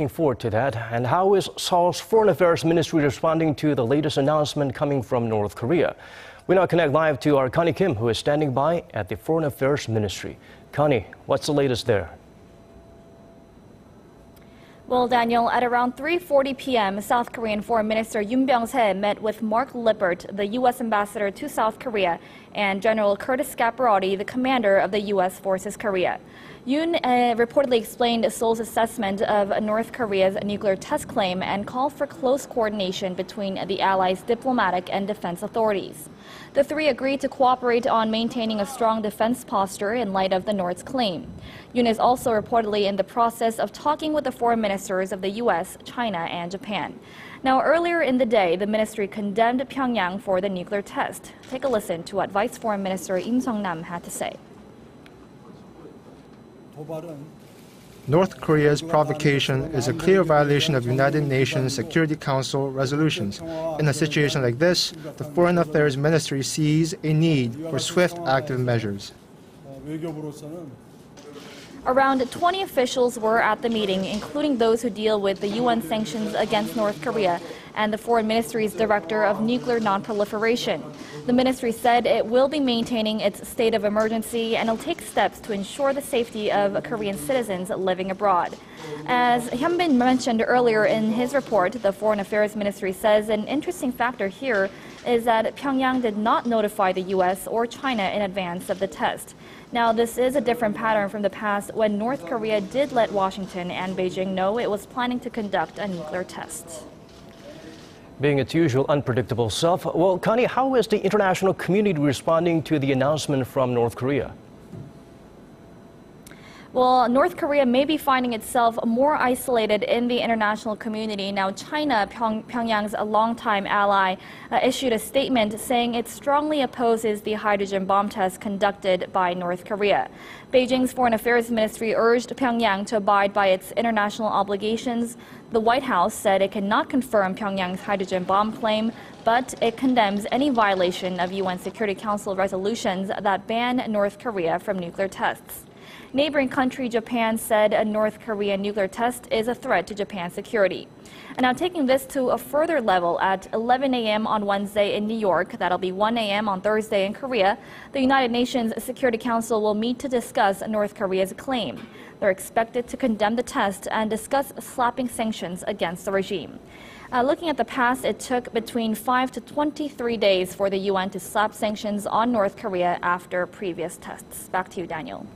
looking forward to that. And how is Seoul's Foreign Affairs Ministry responding to the latest announcement coming from North Korea? We now connect live to our Connie Kim, who is standing by at the Foreign Affairs Ministry. Connie, what's the latest there? Well, Daniel, at around 3:40 p.m., South Korean Foreign Minister Yun Byung-se met with Mark Lippert, the U.S. ambassador to South Korea, and General Curtis Scaparrotti, the commander of the U.S. Forces Korea. Yoon uh, reportedly explained Seoul's assessment of North Korea's nuclear test claim and called for close coordination between the allies' diplomatic and defense authorities. The three agreed to cooperate on maintaining a strong defense posture in light of the North's claim. Yun is also reportedly in the process of talking with the foreign ministers of the U.S., China, and Japan. Now, earlier in the day, the ministry condemned Pyongyang for the nuclear test. Take a listen to what Vice Foreign Minister Im Sung-nam had to say. North Korea's provocation is a clear violation of United Nations Security Council resolutions. In a situation like this, the Foreign Affairs Ministry sees a need for swift active measures. Around 20 officials were at the meeting, including those who deal with the UN sanctions against North Korea and the Foreign Ministry's Director of Nuclear Nonproliferation. The ministry said it will be maintaining its state of emergency and will take steps to ensure the safety of Korean citizens living abroad. As Hyunbin mentioned earlier in his report, the Foreign Affairs Ministry says an interesting factor here is that Pyongyang did not notify the U.S. or China in advance of the test. Now, this is a different pattern from the past when North Korea did let Washington and Beijing know it was planning to conduct a nuclear test. Being its usual unpredictable self, well, Connie, how is the international community responding to the announcement from North Korea? Well, North Korea may be finding itself more isolated in the international community. Now, China, Pyong, Pyongyang's longtime ally, uh, issued a statement saying it strongly opposes the hydrogen bomb test conducted by North Korea. Beijing's Foreign Affairs Ministry urged Pyongyang to abide by its international obligations. The White House said it cannot confirm Pyongyang's hydrogen bomb claim, but it condemns any violation of UN Security Council resolutions that ban North Korea from nuclear tests. Neighboring country Japan said a North Korean nuclear test is a threat to Japan's security. And now taking this to a further level at 11 a.m. on Wednesday in New York, that'll be 1 a.m. on Thursday in Korea, the United Nations Security Council will meet to discuss North Korea's claim. They're expected to condemn the test and discuss slapping sanctions against the regime. Uh, looking at the past, it took between 5 to 23 days for the UN to slap sanctions on North Korea after previous tests. Back to you, Daniel.